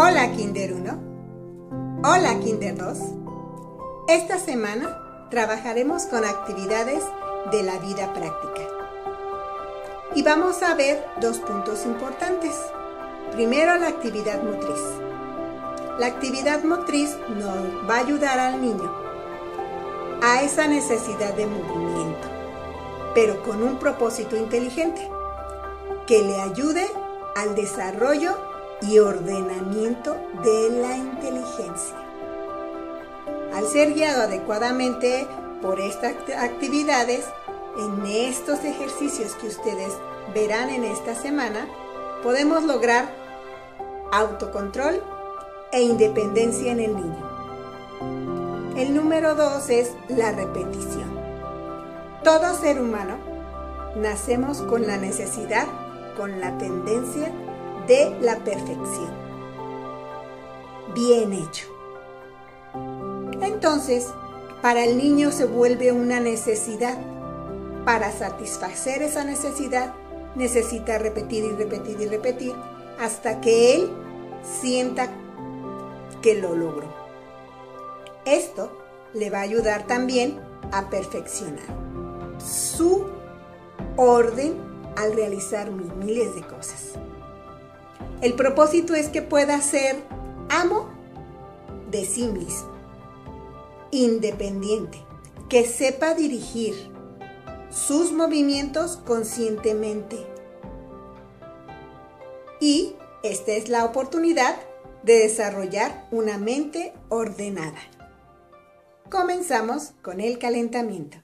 Hola Kinder 1. Hola Kinder 2. Esta semana trabajaremos con actividades de la vida práctica. Y vamos a ver dos puntos importantes. Primero, la actividad motriz. La actividad motriz nos va a ayudar al niño a esa necesidad de movimiento, pero con un propósito inteligente, que le ayude al desarrollo y ordenamiento de la inteligencia. Al ser guiado adecuadamente por estas actividades, en estos ejercicios que ustedes verán en esta semana, podemos lograr autocontrol e independencia en el niño. El número dos es la repetición. Todo ser humano nacemos con la necesidad, con la tendencia de la perfección. Bien hecho. Entonces, para el niño se vuelve una necesidad. Para satisfacer esa necesidad, necesita repetir y repetir y repetir hasta que él sienta que lo logró. Esto le va a ayudar también a perfeccionar su orden al realizar miles de cosas. El propósito es que pueda ser amo de sí mismo, independiente, que sepa dirigir sus movimientos conscientemente. Y esta es la oportunidad de desarrollar una mente ordenada. Comenzamos con el calentamiento.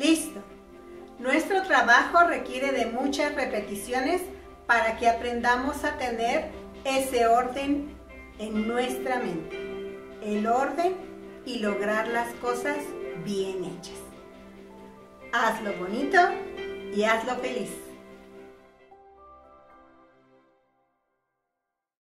Listo. Nuestro trabajo requiere de muchas repeticiones para que aprendamos a tener ese orden en nuestra mente. El orden y lograr las cosas bien hechas. Hazlo bonito y hazlo feliz.